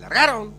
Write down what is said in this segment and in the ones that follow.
largaron.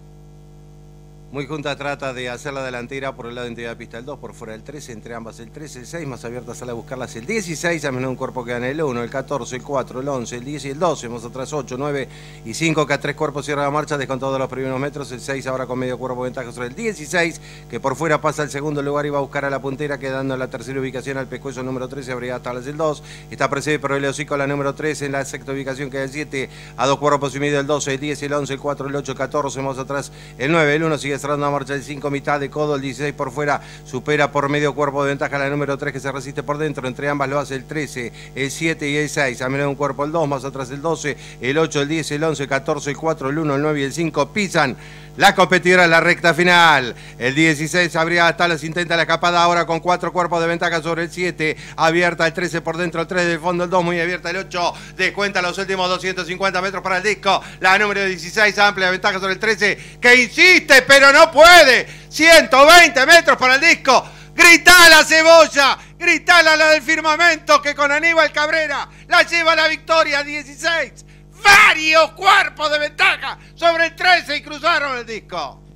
Muy junta trata de hacer la delantera por el lado de de pista el 2, por fuera el 13, entre ambas el 13, el 6, más abierta sale a buscarlas el 16, a menos un cuerpo que gana el 1, el 14, el 4, el 11, el 10 y el 12, más atrás 8, 9 y 5, que a tres cuerpos cierra la marcha, descontado los primeros metros, el 6 ahora con medio cuerpo ventaja sobre el 16, que por fuera pasa al segundo lugar y va a buscar a la puntera, quedando en la tercera ubicación al pescuezo número 13, habría tablas el 2, está precedido por el hocico la número 13, en la sexta ubicación queda el 7, a dos cuerpos y medio el 12, el 10, el 11, el 4, el 8, el 14, más atrás el 9, el 1 sigue cerrando la marcha el 5, mitad de codo, el 16 por fuera, supera por medio cuerpo de ventaja la número 3 que se resiste por dentro, entre ambas lo hace el 13, el 7 y el 6, a menos de un cuerpo el 2, más atrás el 12, el 8, el 10, el 11, el 14, el 4, el 1, el 9 y el 5 pisan la competidora en la recta final. El 16 habría talas, intenta la escapada ahora con cuatro cuerpos de ventaja sobre el 7. Abierta el 13 por dentro, el 3 del fondo, el 2 muy abierta, el 8 descuenta los últimos 250 metros para el disco. La número 16 amplia ventaja sobre el 13 que insiste pero no puede. 120 metros para el disco. Grita la cebolla, gritala la del firmamento que con Aníbal Cabrera la lleva a la victoria 16 varios cuerpos de ventaja sobre el 13 y cruzaron el disco.